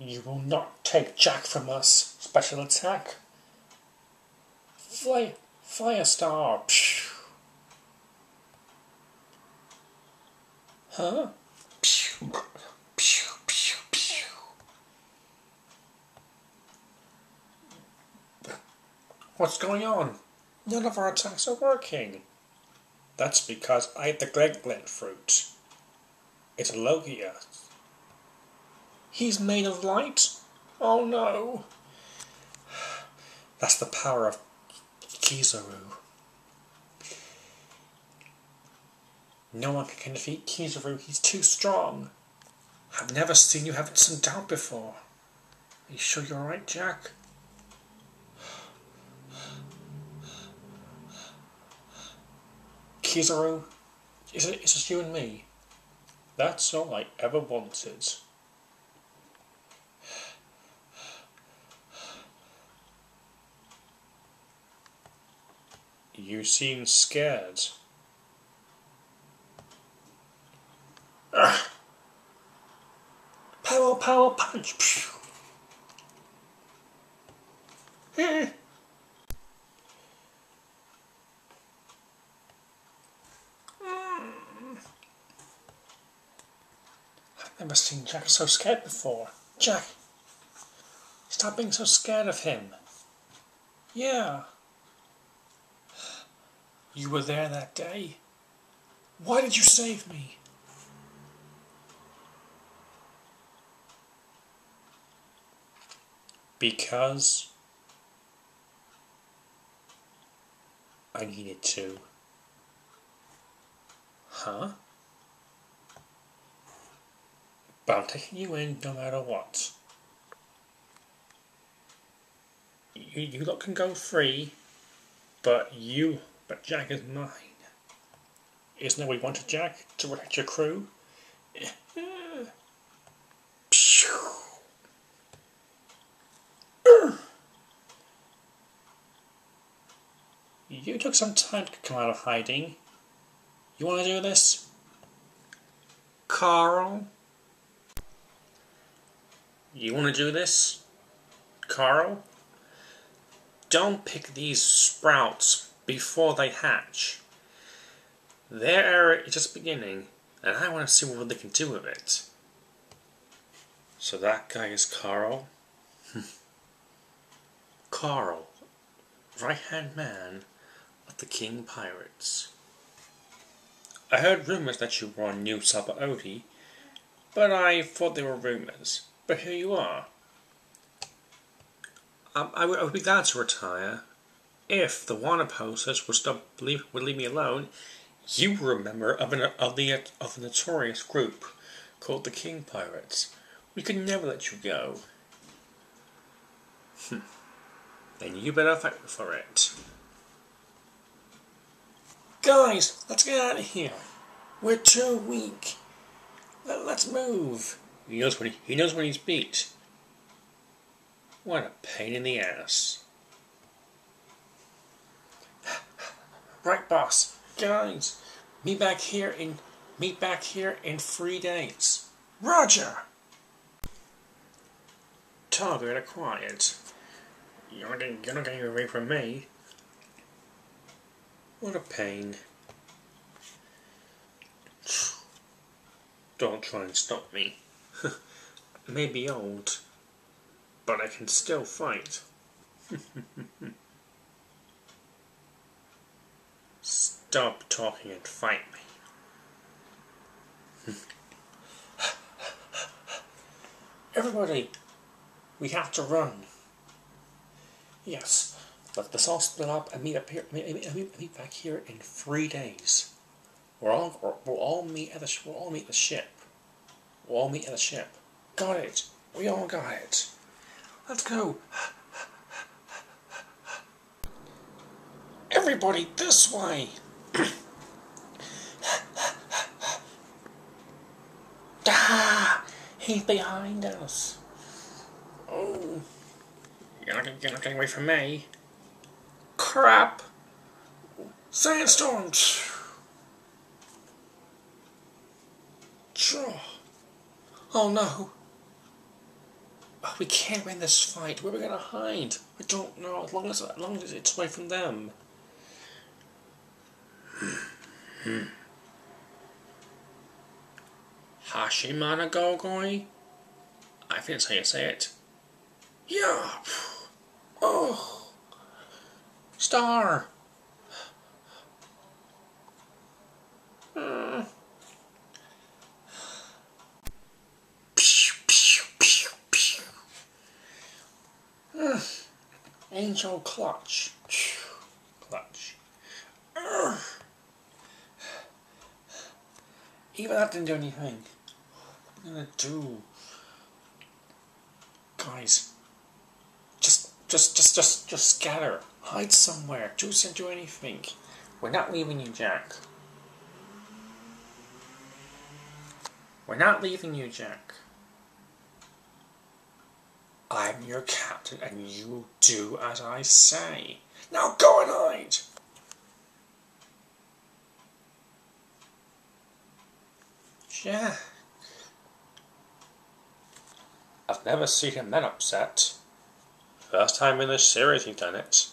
You will not take Jack from us. Special attack. Fly, fire star. Phew. Huh? What's going on? None of our attacks are working. That's because I ate the Gregblin fruit. It's Logia. He's made of light? Oh no. That's the power of Kizaru. No one can defeat Kizaru, he's too strong. I've never seen you have some doubt before. Are you sure you're alright, Jack? Kizaru, is it, it's just you and me? That's all I ever wanted. You seem scared. Ugh. Power, power, punch. I've never seen Jack so scared before. Jack, stop being so scared of him. Yeah. You were there that day. Why did you save me? Because I needed to. Huh? But I'm taking you in no matter what. You, you lot can go free, but you, but Jack is mine. Isn't that what you wanted, Jack? To protect your crew? You took some time to come out of hiding. You want to do this? Carl? You want to do this? Carl? Don't pick these sprouts before they hatch. Their era is just beginning, and I want to see what they can do with it. So that guy is Carl? Hmm. Carl, right hand man of the King Pirates. I heard rumors that you were on New Sabaody, but I thought they were rumors. But here you are. I, I would be glad to retire if the posters would stop leave, would leave me alone. You were a member of an of the of a notorious group called the King Pirates. We could never let you go. Hmm. Then you better fight for it. Guys, let's get out of here. We're too weak. Let, let's move. He knows when he, he knows when he's beat. What a pain in the ass. Right, boss. Guys, meet back here in meet back here in three days. Roger. Target acquired. You're you're not getting away from me. What a pain. Don't try and stop me. I may be old, but I can still fight. Stop talking and fight me. Everybody, we have to run. Yes, but let's all split up and meet up here. Meet, meet, meet, meet back here in three days. We're all we'll all meet at the we'll all meet the ship. We'll all meet at the ship. Got it. We all got it. Let's go. Everybody this way. Ah, he's behind us. Oh, you're not, you're not getting away from me. Crap. Sandstorms. Oh no. Oh, we can't win this fight. Where are we gonna hide? I don't know. As long as as long as it's away from them. Hmm. Hashimana Gogoi? I think that's how you say it. Yeah. Oh. Star. Hmm. Angel clutch. Clutch. Even that didn't do anything. What am I gonna do? Guys. Just just just just just scatter. Hide somewhere. Do not do anything. We're not leaving you, Jack. We're not leaving you, Jack. I'm your captain and you will do as I say. Now go and hide! Jack. I've never seen him that upset. First time in this series he's done it.